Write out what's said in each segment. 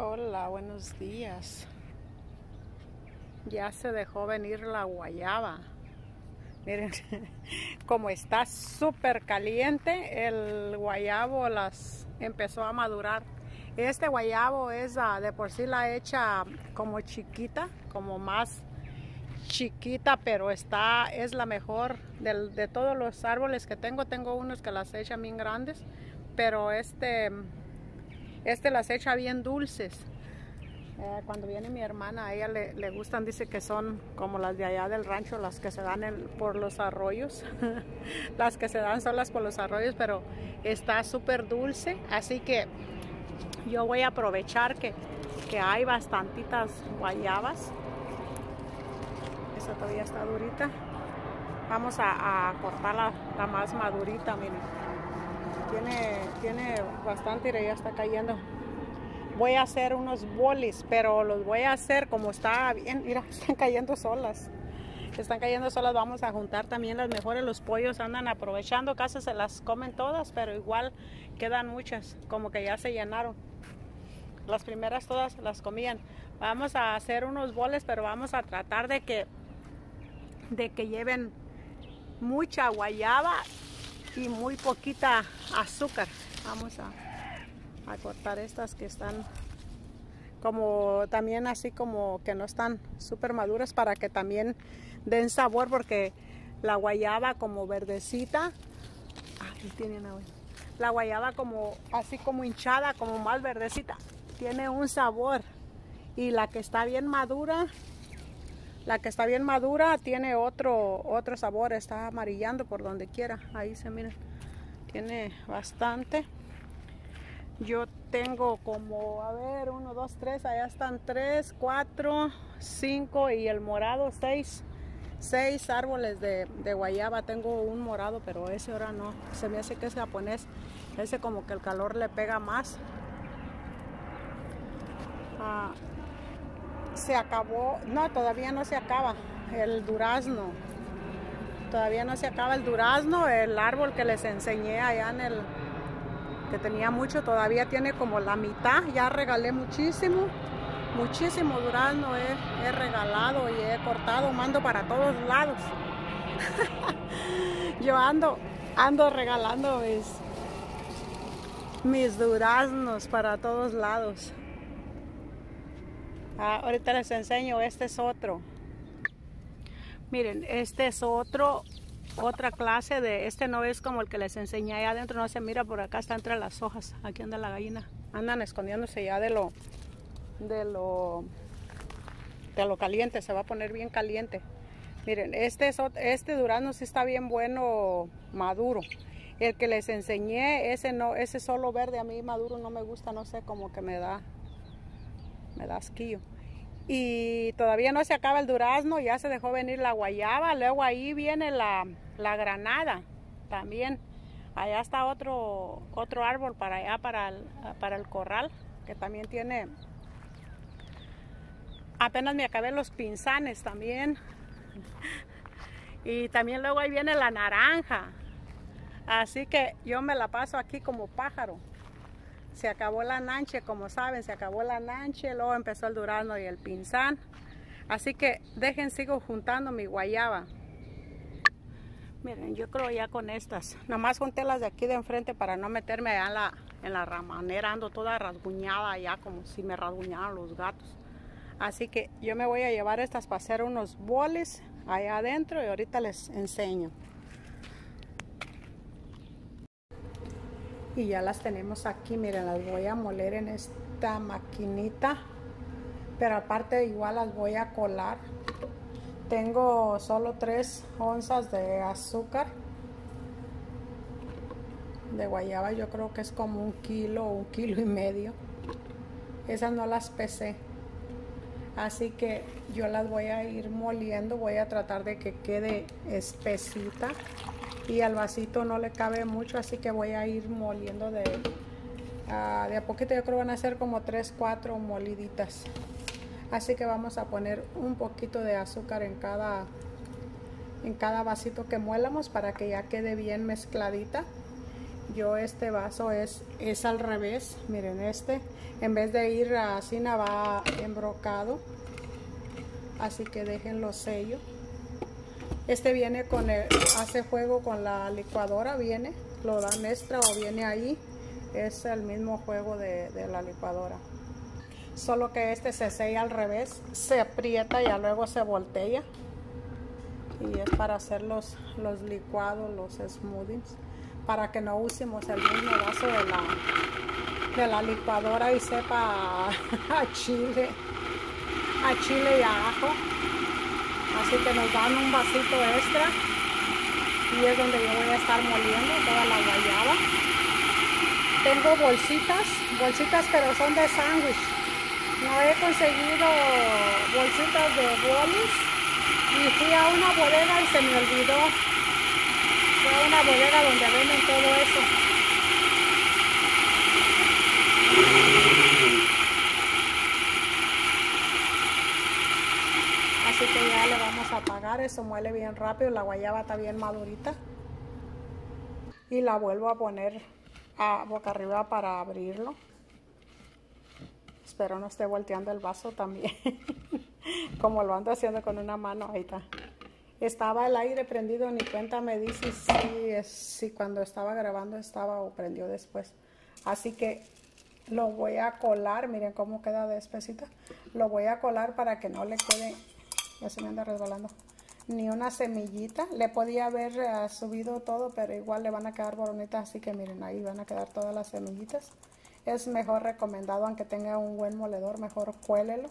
Hola, buenos días. Ya se dejó venir la guayaba. Miren, como está súper caliente, el guayabo las empezó a madurar. Este guayabo es ah, de por sí la hecha como chiquita, como más chiquita, pero está, es la mejor de, todos los árboles que tengo. Tengo unos que las echan bien grandes, pero este este las echa bien dulces. Eh, cuando viene mi hermana, a ella le, gustan, dice que son como las de allá del rancho, las que se dan por los arroyos. las que se dan solas por los arroyos, pero está súper dulce. Así que yo voy a aprovechar que, hay bastantitas guayabas. Esa todavía está durita. Vamos a, cortar la, la más madurita, miren tiene, tiene bastante y ya está cayendo. Voy a hacer unos bolis, pero los voy a hacer como está bien. Mira, están cayendo solas. Están cayendo solas. Vamos a juntar también las mejores. Los pollos andan aprovechando. Casi se las comen todas, pero igual quedan muchas. Como que ya se llenaron. Las primeras todas las comían. Vamos a hacer unos boles, pero vamos a tratar de que, de que lleven mucha guayaba y muy poquita azúcar. Vamos a, cortar estas que están como también así como que no están súper maduras para que también den sabor porque la guayaba como verdecita tienen la guayaba como así como hinchada como más verdecita tiene un sabor y la que está bien madura la que está bien madura tiene otro, otro sabor, está amarillando por donde quiera. Ahí se miren, tiene bastante. Yo tengo como, a ver, uno, dos, tres, allá están tres, cuatro, cinco y el morado, seis. Seis árboles de, guayaba. Tengo un morado, pero ese ahora no. Se me hace que es japonés. Ese como que el calor le pega más. Ah, se acabó, no, todavía no se acaba el durazno. Todavía no se acaba el durazno, el árbol que les enseñé allá en el que tenía mucho, todavía tiene como la mitad, ya regalé muchísimo, muchísimo durazno he, regalado y he cortado, mando para todos lados. Yo ando, ando regalando mis, mis duraznos para todos lados. Ah, ahorita les enseño, este es otro. Miren, este es otro, otra clase de, este no es como el que les enseñé allá adentro, no se mira por acá, está entre las hojas, aquí anda la gallina. Andan escondiéndose ya de lo, de lo, de lo caliente, se va a poner bien caliente. Miren, este, es, este durazno sí está bien bueno, maduro. El que les enseñé, ese no, ese solo verde a mí maduro no me gusta, no sé, como que me da me da asquillo. Y todavía no se acaba el durazno, ya se dejó venir la guayaba, luego ahí viene la, granada también. Allá está otro, otro árbol para allá, para el, para el corral, que también tiene... Apenas me acabé los pinzanes también. Y también luego ahí viene la naranja. Así que yo me la paso aquí como pájaro se acabó la nanche, como saben, se acabó la nanche, luego empezó el durazno y el pinzán. Así que dejen, sigo juntando mi guayaba. Miren, yo creo ya con estas. Nomás junté las de aquí de enfrente para no meterme allá en la, en la ramanera. Ando toda rasguñada allá como si me rasguñaran los gatos. Así que yo me voy a llevar estas para hacer unos boles allá adentro y ahorita les enseño. Y ya las tenemos aquí. Miren las voy a moler en esta maquinita pero aparte igual las voy a colar. Tengo solo 3 onzas de azúcar. De guayaba yo creo que es como un kilo o un kilo y medio. Esas no las pesé. Así que yo las voy a ir moliendo. Voy a tratar de que quede espesita y al vasito no le cabe mucho, así que voy a ir moliendo de, de a poquito. Yo creo van a ser como 3, 4 moliditas. Así que vamos a poner un poquito de azúcar en cada, en cada vasito que muelamos para que ya quede bien mezcladita. yo este vaso es, es al revés. Miren este, en vez de ir así va embrocado. Así que déjenlo sello. Este viene con el, hace juego con la licuadora, viene, lo dan extra o viene ahí. Es el mismo juego de, de la licuadora. Solo que este se sella al revés, se aprieta y luego se voltea. Y es para hacer los, los licuados, los smoothies para que no usemos el mismo vaso de la, de la licuadora y sepa a chile, a chile y a ajo. Así que nos dan un vasito extra y es donde yo voy a estar moliendo toda la guayaba. Tengo bolsitas, bolsitas pero son de sándwich. No he conseguido bolsitas de bolis y fui a una bodega y se me olvidó una bodega donde venden todo eso. Así que ya le vamos a apagar, eso muele bien rápido, la guayaba está bien madurita. Y la vuelvo a poner a boca arriba para abrirlo. Espero no esté volteando el vaso también. Como lo ando haciendo con una mano, ahí está. Estaba el aire prendido, ni cuenta me dice si, cuando estaba grabando estaba o prendió después. Así que lo voy a colar, miren cómo queda de espesita. Lo voy a colar para que no le quede, ya se me anda resbalando, ni una semillita. Le podía haber eh, subido todo, pero igual le van a quedar bonitas, así que miren, ahí van a quedar todas las semillitas. Es mejor recomendado, aunque tenga un buen moledor, mejor cuélelo.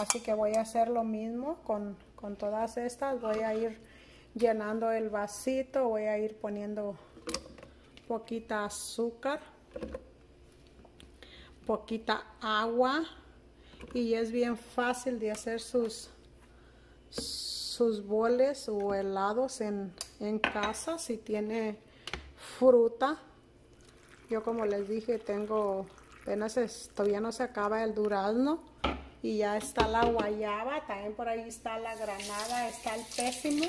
Así que voy a hacer lo mismo con con todas estas voy a ir llenando el vasito voy a ir poniendo poquita azúcar poquita agua y es bien fácil de hacer sus sus boles o helados en, en casa si tiene fruta. Yo como les dije tengo apenas todavía no se acaba el durazno y ya está la guayaba, también por ahí está la granada, está el pésimo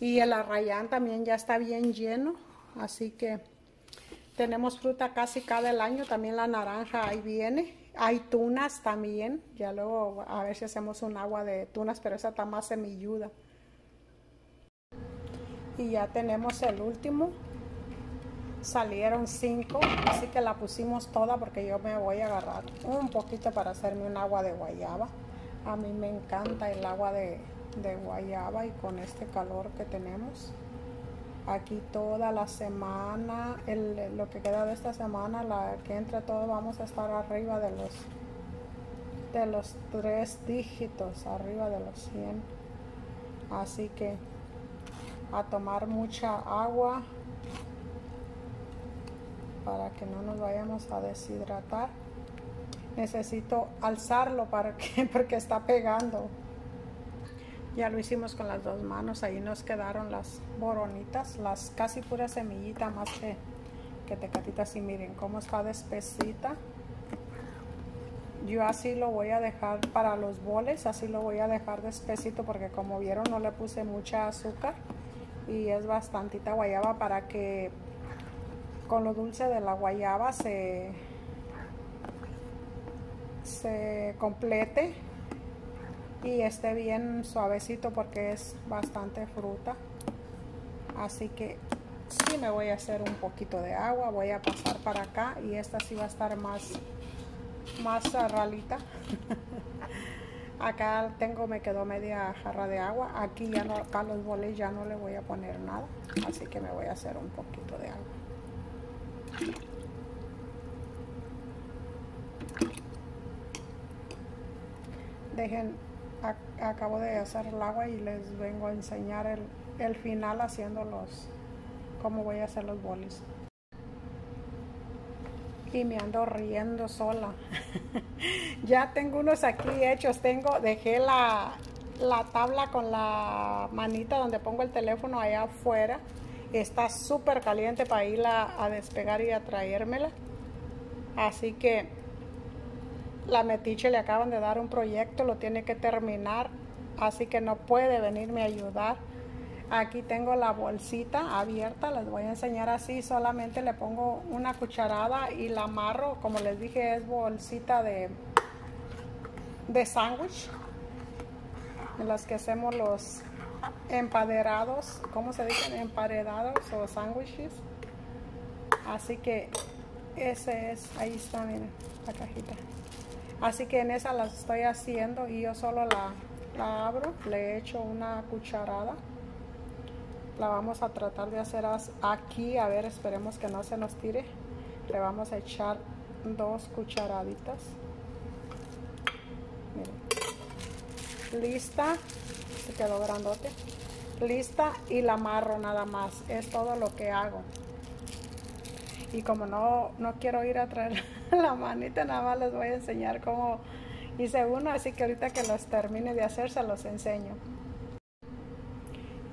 y el arrayán también ya está bien lleno, así que tenemos fruta casi cada año, también la naranja ahí viene, hay tunas también, ya luego a ver si hacemos un agua de tunas, pero esa está más semilluda. Y ya tenemos el último, salieron cinco, así que la pusimos toda porque yo me voy a agarrar un poquito para hacerme un agua de guayaba. A mí me encanta el agua de, guayaba y con este calor que tenemos. Aquí toda la semana, lo que queda de esta semana, la que entre todo, vamos a estar arriba de los de los tres dígitos, arriba de los 100. Así que a tomar mucha agua, para que no nos vayamos a deshidratar. Necesito alzarlo para que, porque está pegando. Ya lo hicimos con las dos manos, ahí nos quedaron las boronitas, las casi puras semillitas más que, que tecatitas y miren cómo está despesita. Yo así lo voy a dejar para los boles, así lo voy a dejar despesito porque como vieron no le puse mucha azúcar y es bastantita guayaba para que con lo dulce de la guayaba se, se complete y esté bien suavecito porque es bastante fruta. Así que sí me voy a hacer un poquito de agua voy a pasar para acá y esta sí va a estar más más ralita. Acá tengo me quedó media jarra de agua. Aquí ya no acá los boles ya no le voy a poner nada así que me voy a hacer un poquito de agua. Dejen, acabo de hacer el agua y les vengo a enseñar el, el final haciendo los, cómo voy a hacer los bolis. Y me ando riendo sola. ya tengo unos aquí hechos. Tengo, dejé la, la tabla con la manita donde pongo el teléfono allá afuera Está súper caliente para irla a despegar y a traérmela. Así que la metiche le acaban de dar un proyecto, lo tiene que terminar, así que no puede venirme a ayudar. Aquí tengo la bolsita abierta, les voy a enseñar así, solamente le pongo una cucharada y la amarro, como les dije es bolsita de, de sándwich, en las que hacemos los empaderados, ¿cómo se dicen? Emparedados o sándwiches. Así que ese es, ahí está, miren, la cajita. Así que en esa la estoy haciendo y yo solo la, la abro, le echo una cucharada. La vamos a tratar de hacer aquí a ver esperemos que no se nos tire. Le vamos a echar dos cucharaditas. Miren. lista se quedó grandote. Lista y la amarro nada más es todo lo que hago y como no, no quiero ir a traer la manita nada más les voy a enseñar cómo hice uno así que ahorita que los termine de hacer se los enseño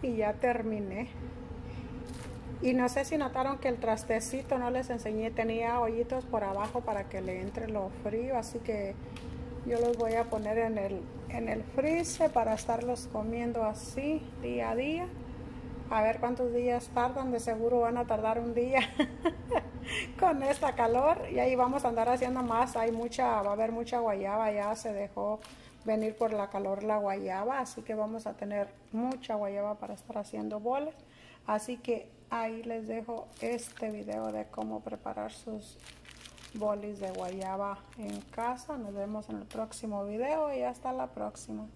y ya terminé. Y no sé si notaron que el trastecito no les enseñé, tenía hoyitos por abajo para que le entre lo frío, así que yo los voy a poner en el, en el freezer para estarlos comiendo así día a día. A ver cuántos días tardan, de seguro van a tardar un día con esta calor y ahí vamos a andar haciendo más. Hay mucha, va a haber mucha guayaba, ya se dejó venir por la calor la guayaba, así que vamos a tener mucha guayaba para estar haciendo boles. Así que ahí les dejo este video de cómo preparar sus bolis de guayaba en casa. Nos vemos en el próximo video y hasta la próxima.